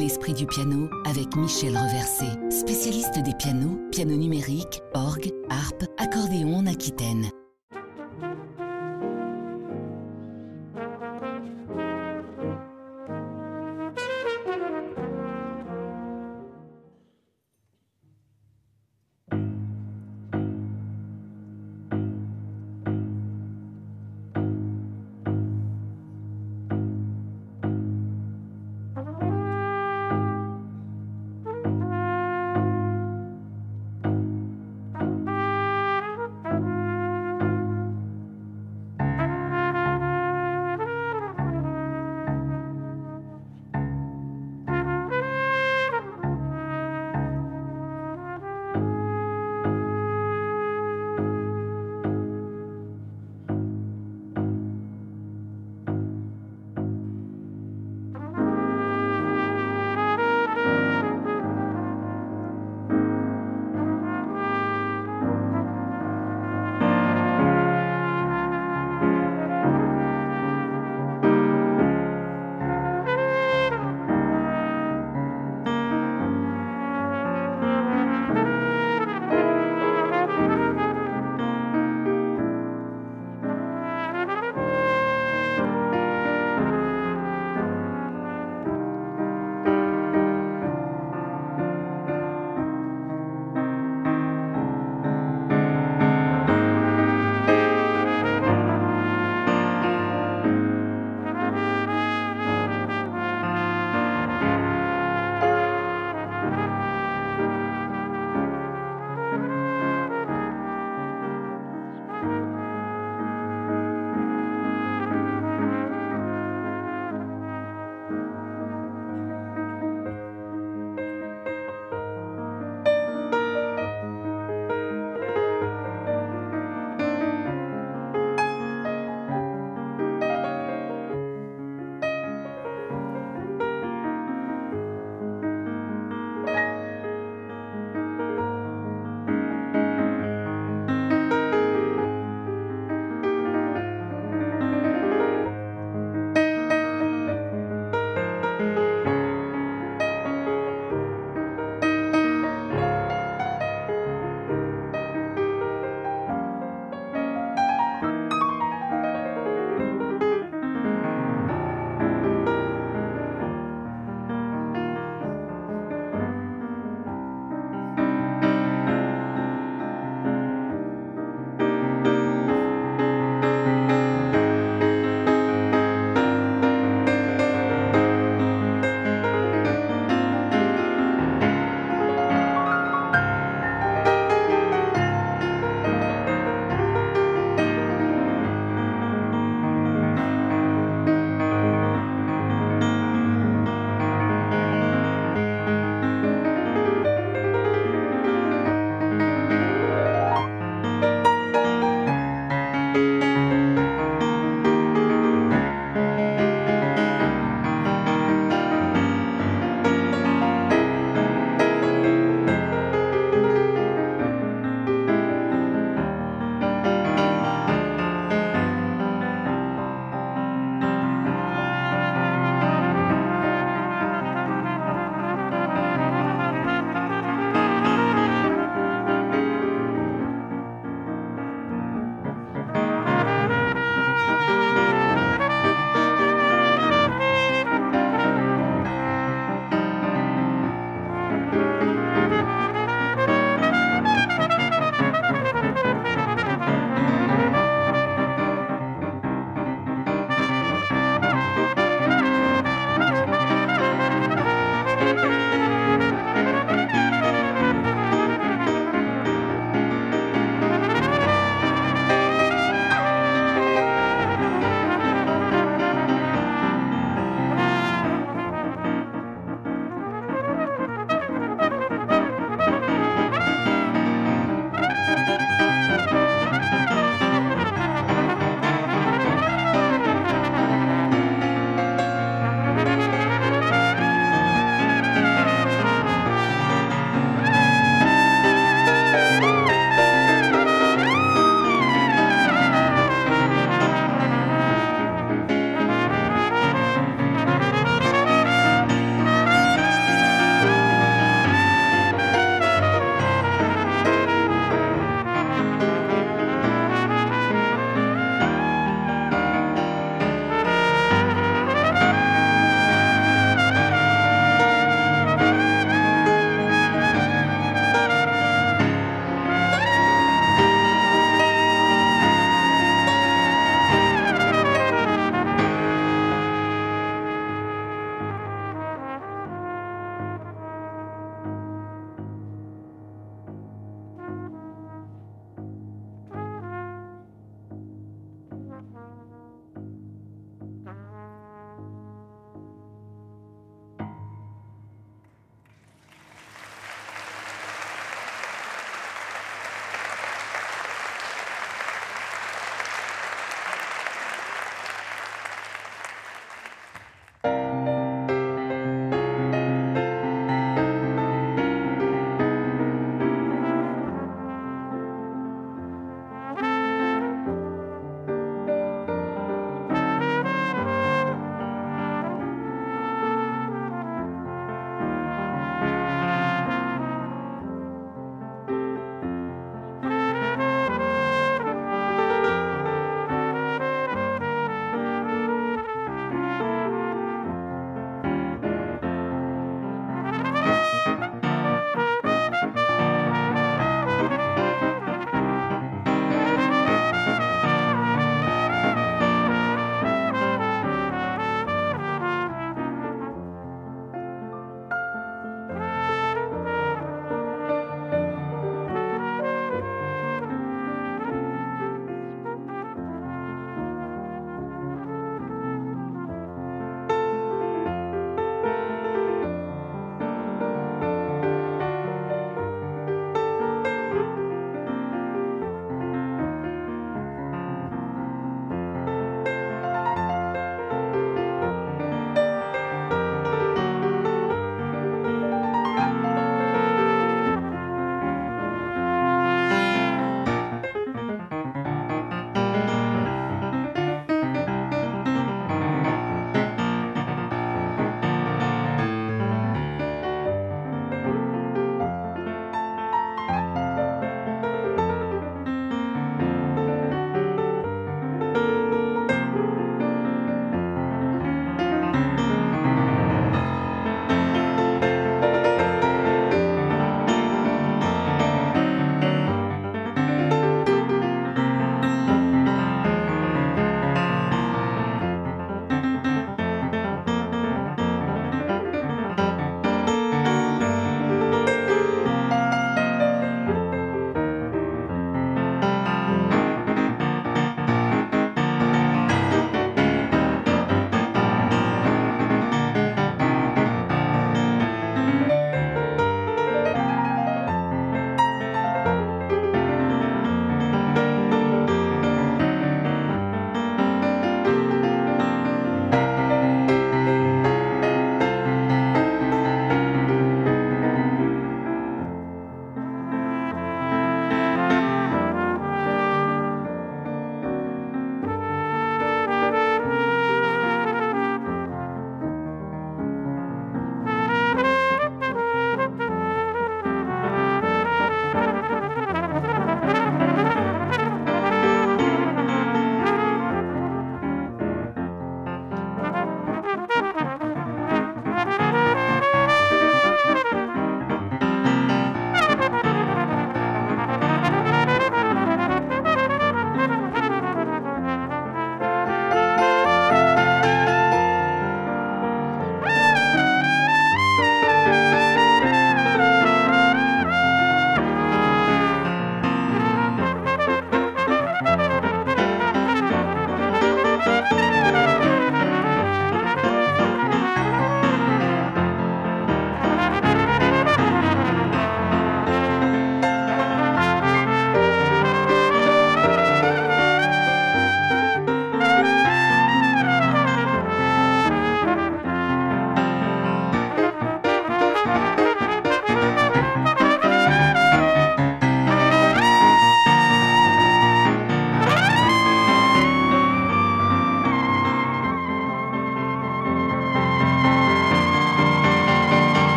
L'esprit du piano avec Michel Reversé, spécialiste des pianos, piano numérique, orgue, harpe, accordéon en Aquitaine.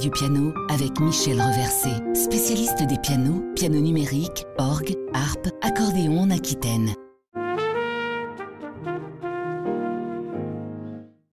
Du piano avec Michel Reversé, spécialiste des pianos, piano numérique, orgue, harpe, accordéon en Aquitaine.